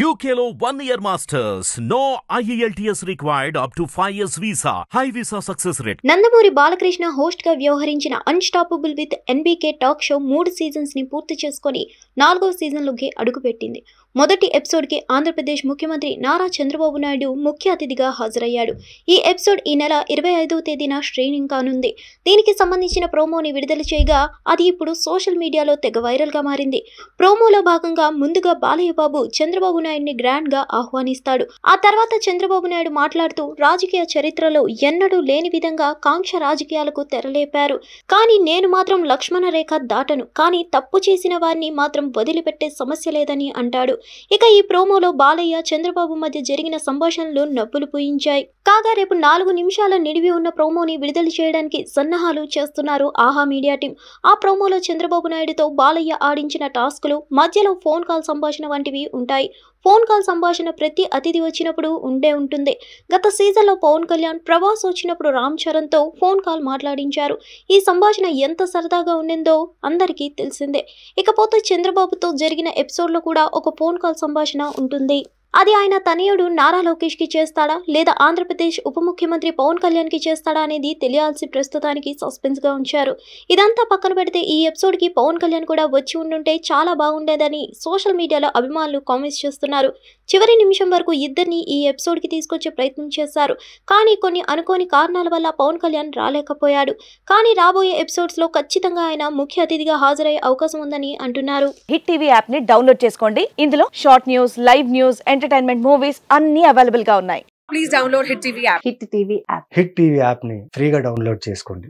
యూకేలో one year masters no IELTS required up to 5 years visa. High visa success rate. Nandamuri Balakrishna హోస్ట్గా వ్యవహరించిన unstoppable with NBK talk show మూడు సీజన్స్ని పూర్తి చేసుకొని నాలుగవ సీజన్లోకి అడుగుపెట్టింది. మొదటి ఎపిసోడ్కి ఆంధ్రప్రదేశ్ ముఖ్యమంత్రి నారా చంద్రబాబు నాయుడు ముఖ్య అతిథిగా హాజరయ్యాడు. ఈ ఎపిసోడ్ ఈ నెల ఇరవై ఐదవ తేదీన స్ట్రీమింగ్ కానుంది. దీనికి సంబంధించిన ప్రోమోని విడుదల చేయగా అది ఇప్పుడు సోషల్ మీడియాలో తెగ వైరల్గా మారింది. ప్రోమోలో భాగంగా ముందుగా బాలయ్య బాబు చంద్రబాబు నాయుడిని గ్రాండ్గా ఆహ్వానిస్తాడు. ఆ తర్వాత చంద్రబాబు నాయుడు మాట్లాడుతూ రాజకీయ చరిత్రలో ఎన్నడూ లేని విధంగా కాంక్ష రాజకీయాలకు తెరలేపారు. కానీ నేను మాత్రం లక్ష్మణ రేఖ దాటను. కానీ తప్పు చేసిన వారిని మాత్రం వదిలిపెట్టే సమస్య లేదని అంటాడు. ఇక ఈ ప్రోమోలో బాలయ్య చంద్రబాబు మధ్య జరిగిన సంభాషణలు నవ్వులు పూయించాయి. కాగా రేపు నాలుగు నిమిషాల నిడివి ఉన్న ప్రోమోని విడుదల చేయడానికి సన్నాహాలు చేస్తున్నారు ఆహా మీడియా టీం. ఆ ప్రోమోలో చంద్రబాబు నాయుడుతో బాలయ్య ఆడించిన టాస్కులు మధ్యలో ఫోన్ కాల్ సంభాషణ వంటివి ఉంటాయి. ఫోన్ కాల్ సంభాషణ ప్రతి అతిథి వచ్చినప్పుడు ఉండే ఉంటుంది. గత సీజన్లో పవన్ కళ్యాణ్ ప్రభాస్ వచ్చినప్పుడు రామ్ చరణ్తో ఫోన్ కాల్ మాట్లాడించారు. ఈ సంభాషణ ఎంత సరదాగా ఉండిందో అందరికీ తెలిసిందే. ఇకపోతే చంద్రబాబుతో జరిగిన ఎపిసోడ్లో కూడా ఒక ఫోన్ కాల్ సంభాషణ ఉంటుంది. అది ఆయన తనయుడు నారా లోకేష్కి చేస్తాడా? లేదా ఆంధ్రప్రదేశ్ ఉప ముఖ్యమంత్రి పవన్ కళ్యాణ్కి చేస్తాడా అనేది తెలియాల్సి ప్రస్తుతానికి సస్పెన్స్గా ఉంచారు. ఇదంతా పక్కన పెడితే ఈ ఎపిసోడ్కి పవన్ కళ్యాణ్ కూడా వచ్చి ఉండుంటే చాలా బాగుండేదని సోషల్ మీడియాలో అభిమానులు కామెంట్స్ చేస్తున్నారు. చివరి నిమిషం వరకు ఇద్దరిని ఈ ఎపిసోడ్కి తీసుకొచ్చే ప్రయత్నం చేశారు. కానీ కొన్ని అనుకోని కారణాల వల్ల పవన్ కళ్యాణ్ రాలేకపోయాడు. కానీ రాబోయే ఎపిసోడ్స్లో ఖచ్చితంగా ఆయన ముఖ్య అతిథిగా హాజరయ్యే అవకాశం ఉందని అంటున్నారు. హిట్ టీవీ యాప్ని డౌన్లోడ్ చేసుకోండి. ఇందులో short news live news entertainment movies అన్ని అవైలబుల్గా ఉన్నాయి. Please download Hit TV app. Hit TV app hit TV యాప్ని ఫ్రీగా డౌన్లోడ్ చేసుకోండి.